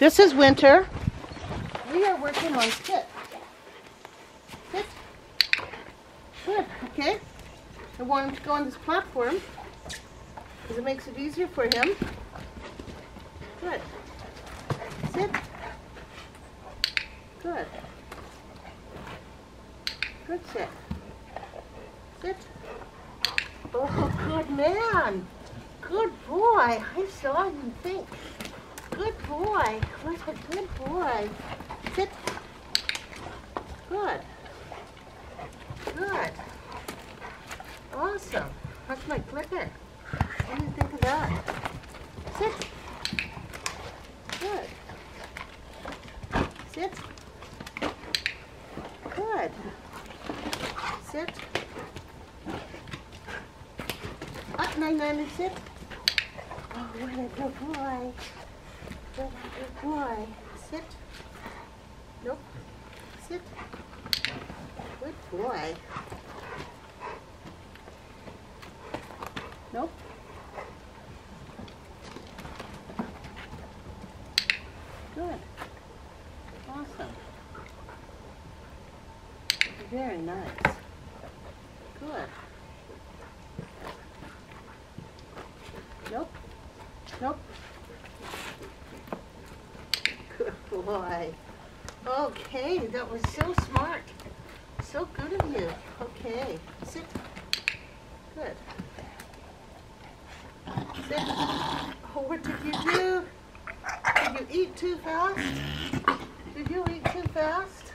This is winter. We are working on sit. Sit. Good, okay. I want him to go on this platform because it makes it easier for him. Good. Sit. Good. Good sit. Sit. Oh, good man. Good boy. I saw you think. Boy. What a good boy. Sit. Good. Good. Awesome. That's my clicker. What do you think of that? Sit. Good. Sit. Good. Sit. Up, nine, nine, sit. Oh, what a good boy. Good boy. Sit. Nope. Sit. Good boy. Nope. Good. Awesome. Very nice. Good. Nope. Nope. Good boy. Okay, that was so smart. So good of you. Okay, sit. Good. Sit. Oh, what did you do? Did you eat too fast? Did you eat too fast?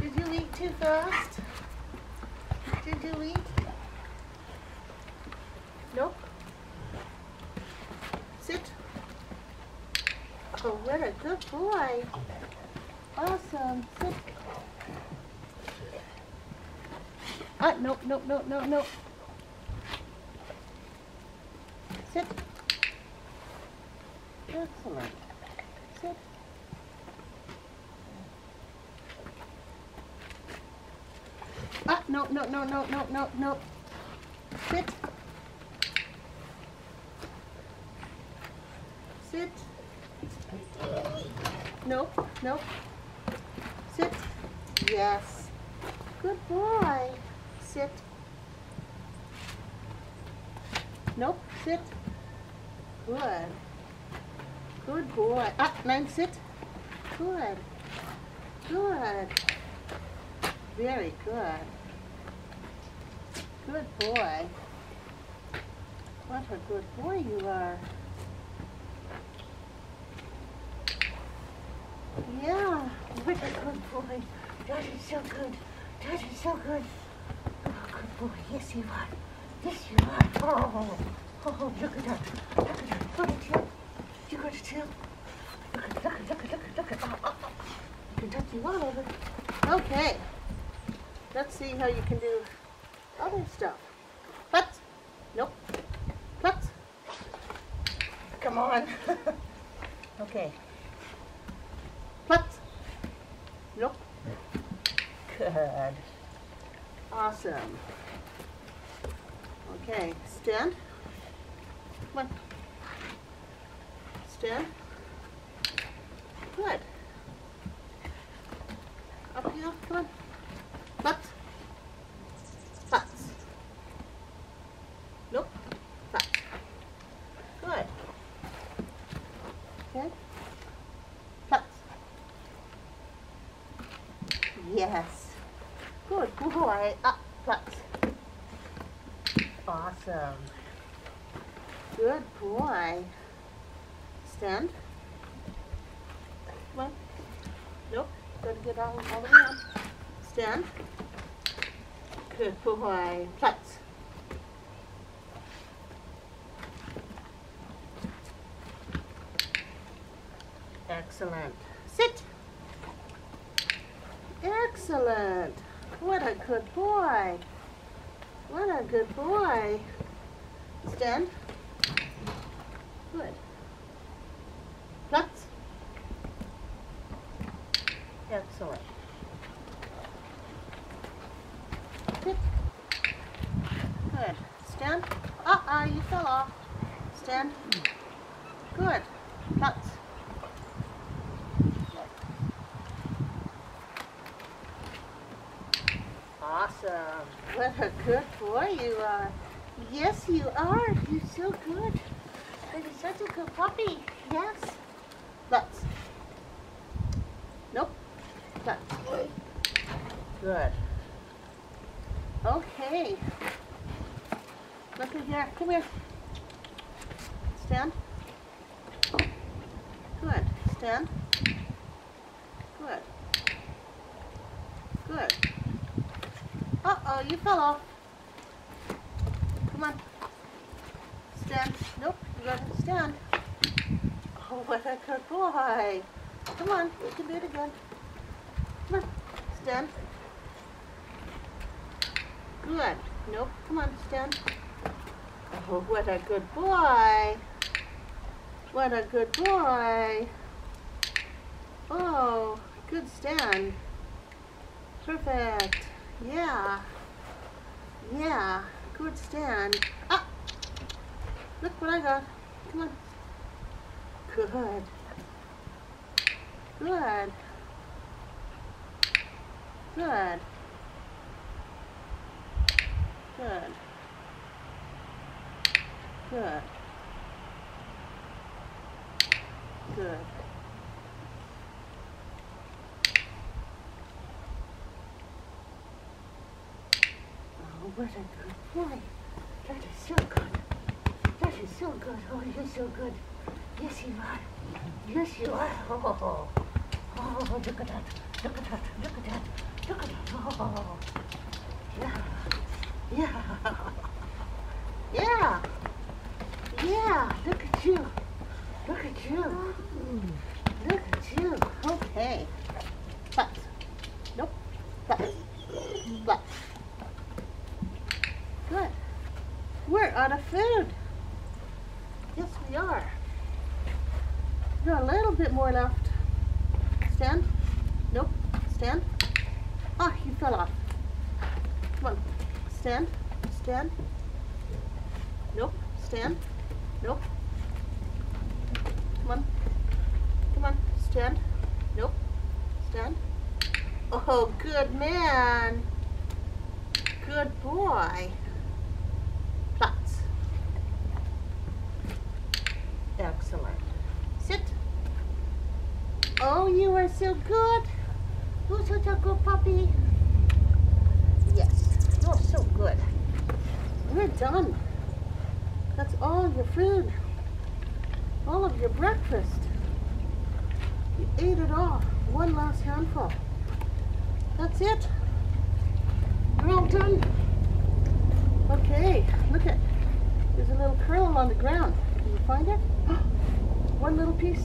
Did you eat too fast? Did you eat? Nope. Sit. Oh, what a good boy. Awesome. Sit. Ah, nope, nope, nope, nope, nope. Sit. Excellent. Sit. Ah, no, no, no, no, no, no, no. Sit. Sit. Nope, nope. Sit. Yes. Good boy. Sit. Nope, sit. Good. Good boy. Up, nine, sit. Good. Good. Very good. Good boy. What a good boy you are. Yeah, what a good boy. Is so good. Is so good. Oh, good boy. Yes, you are. Yes, you are. Oh, oh, look at that. Look at that. Look at you. You got a tail. Look at, look at, look at, look at, look at. Oh, oh, oh. You can touch you all over. Okay. Let's see how you can do other stuff. What? Nope. What? Come on. okay. What? Nope. Good. Awesome. Okay, stand. Come on. Stand. Good. Uphill, come on. Butts. Butts. Nope. Butts. Good. Okay. Butts. Yes. Boy. Up. Butts. Awesome. Good boy. Stand. Come on. Nope. Gotta get all, all the way up. Stand. Good boy. Platz. Excellent. Sit. Excellent. What a good boy. What a good boy. Stand. Good. Platz. Excellent. Sit. Good. Stand. Uh-uh, you fell off. Stand. Good. Platz. What a good boy you are. Yes, you are. You're so good. You're such a good puppy. Yes. Let's. Nope. Let's. Good. Okay. Look at here. Come here. Stand. Good. Stand. Good. Good. Uh-oh, you fell off. Come on. Stand. Nope, you gotta stand. Oh, what a good boy. Come on, you can do it again. Come on. Stand. Good. Nope, come on, stand. Oh, what a good boy. What a good boy. Oh, good stand. Perfect. Yeah. Yeah. Good stand. Ah! Look what I got. Come on. Good. Good. Good. Good. Good. Good. Oh, what a good boy. That is so good. That is so good. Oh, you're so good. Yes, you are. Yes, you are. Oh, oh, look at that. Look at that. Look at that. Look at that. Oh, yeah. Yeah. Yeah. Yeah. Look at you. Look at you. Look at you. Okay. But. Nope. But. But. Good. We're out of food. Yes, we are. We got a little bit more left. Stand. Nope. Stand. Ah, you fell off. Come on. Stand. Stand. Nope. Stand. Nope. Come on. Come on. Stand. Nope. Stand. Oh, good man. Good boy. Platz. Excellent. Sit. Oh, you are so good. You're such a good puppy. Yes, so good. We're done. That's all your food. All of your breakfast. You ate it all. One last handful. That's it. We're all done. Okay, look at, there's a little kernel on the ground. Can you find it? One little piece.